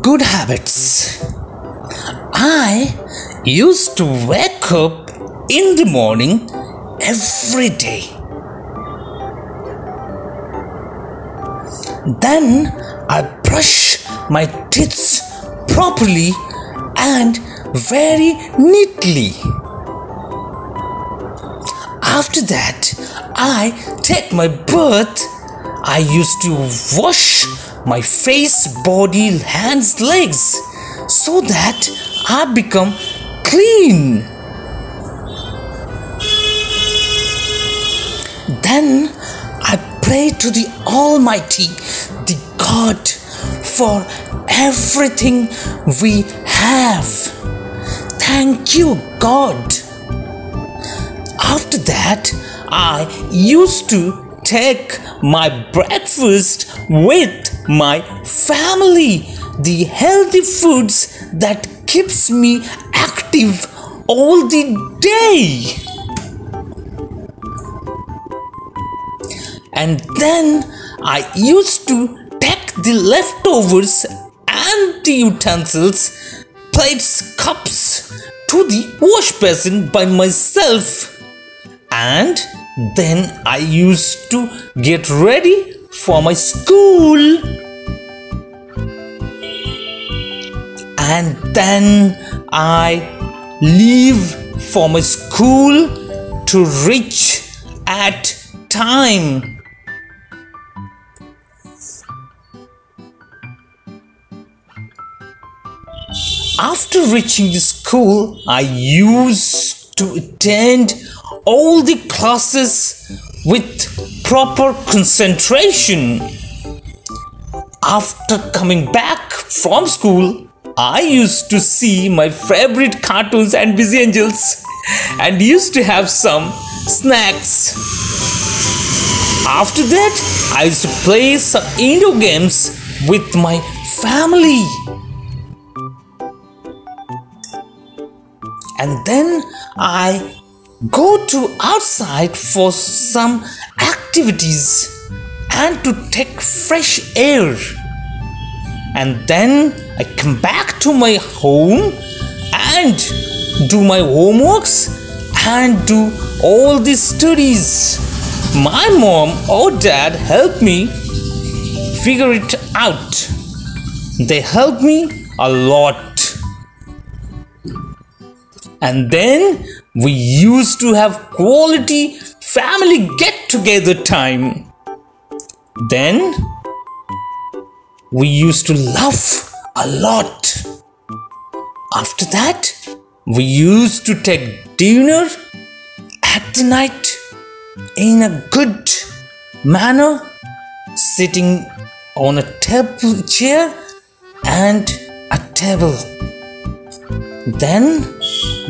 good habits. I used to wake up in the morning every day. Then I brush my teeth properly and very neatly. After that, I take my bath. I used to wash my face, body, hands, legs so that I become clean. Then I pray to the Almighty, the God, for everything we have. Thank you, God. After that, I used to take my breakfast with my family the healthy foods that keeps me active all the day. And then i used to take the leftovers and the utensils plates cups to the wash basin by myself. And then I used to get ready for my school. And then I leave for my school to reach at time. After reaching the school, I used to attend all the classes with proper concentration. After coming back from school, I used to see my favorite cartoons and busy angels and used to have some snacks. After that, I used to play some indoor games with my family. And then I go to outside for some activities and to take fresh air. And then i come back to my home and do my homeworks and do all the studies. My mom or dad help me figure it out. They help me a lot. And then we used to have quality family get together time. Then we used to laugh a lot. After that, we used to take dinner at the night in a good manner, sitting on a table chair and a table. Then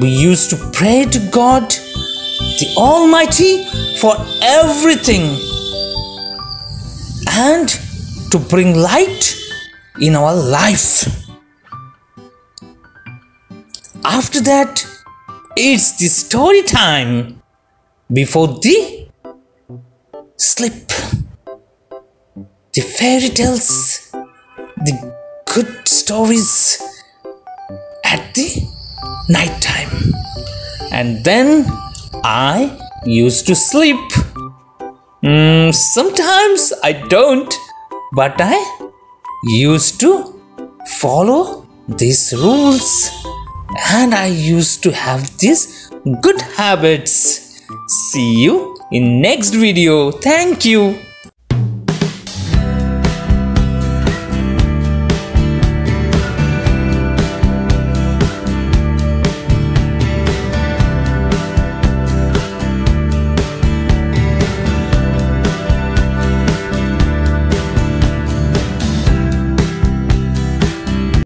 we used to pray to God, the Almighty, for everything and to bring light in our life. After that, it's the story time before the sleep. The fairy tales, the good stories at the night time. And then I used to sleep. Mm, sometimes I don't, but I used to follow these rules and I used to have these good habits. See you in next video. Thank you.